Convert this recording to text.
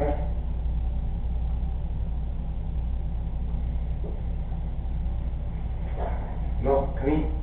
Ne? No, krík